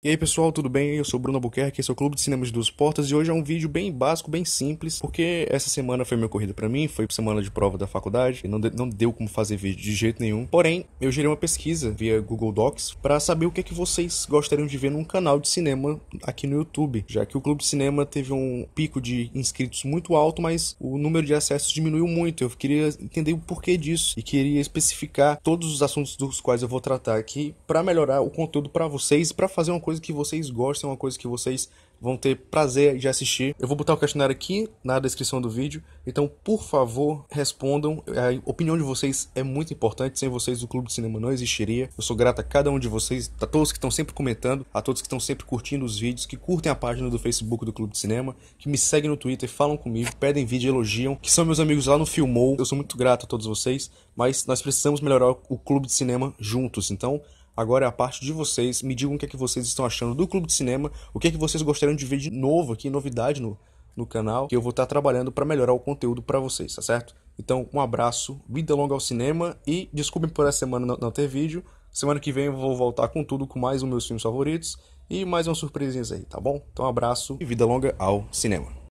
E aí pessoal, tudo bem? Eu sou Bruno Albuquerque, esse é o Clube de Cinema de Duas Portas e hoje é um vídeo bem básico, bem simples, porque essa semana foi minha corrida para mim, foi semana de prova da faculdade não, de, não deu como fazer vídeo de jeito nenhum. Porém, eu gerei uma pesquisa via Google Docs para saber o que é que vocês gostariam de ver num canal de cinema aqui no YouTube, já que o Clube de Cinema teve um pico de inscritos muito alto, mas o número de acessos diminuiu muito. Eu queria entender o porquê disso e queria especificar todos os assuntos dos quais eu vou tratar aqui para melhorar o conteúdo para vocês e para fazer uma coisa que vocês gostem, uma coisa que vocês vão ter prazer de assistir. Eu vou botar o questionário aqui na descrição do vídeo, então por favor respondam. A opinião de vocês é muito importante, sem vocês o Clube de Cinema não existiria. Eu sou grato a cada um de vocês, a todos que estão sempre comentando, a todos que estão sempre curtindo os vídeos, que curtem a página do Facebook do Clube de Cinema, que me seguem no Twitter, falam comigo, pedem vídeo, elogiam, que são meus amigos lá no Filmou. Eu sou muito grato a todos vocês, mas nós precisamos melhorar o Clube de Cinema juntos, então Agora é a parte de vocês. Me digam o que é que vocês estão achando do Clube de Cinema, o que é que vocês gostariam de ver de novo aqui, novidade no, no canal, que eu vou estar trabalhando para melhorar o conteúdo para vocês, tá certo? Então, um abraço, vida longa ao cinema e desculpem por essa semana não, ter vídeo. Semana que vem eu vou voltar com tudo, com mais um meus filmes favoritos e mais umas surpresinhas aí, tá bom? Então, um abraço e vida longa ao cinema.